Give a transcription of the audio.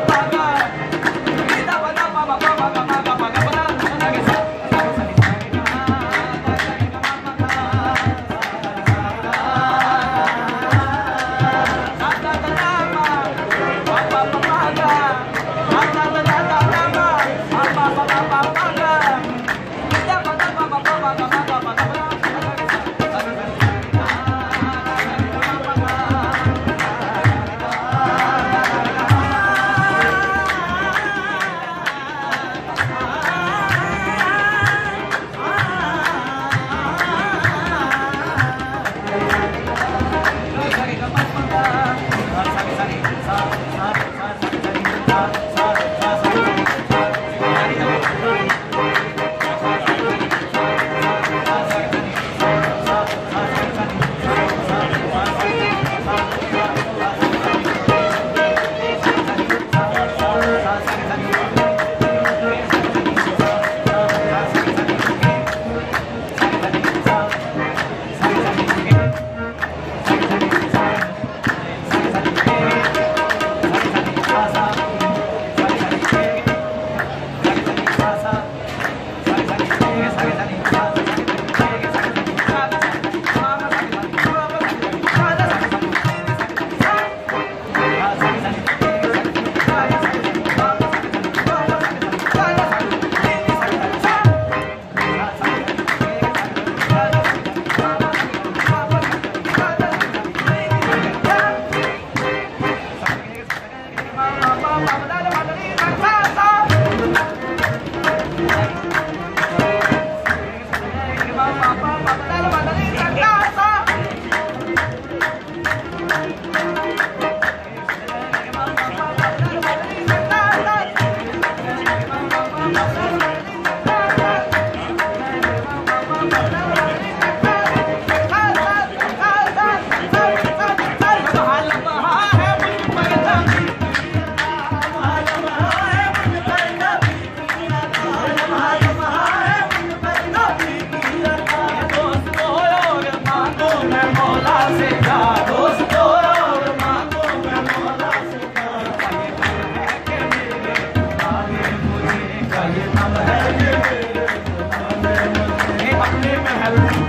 Baba. मैं मौला से जा दोस्तों और माँ को मैं मौला से जा है कि मेरे आगे मुझे कल है अपने महल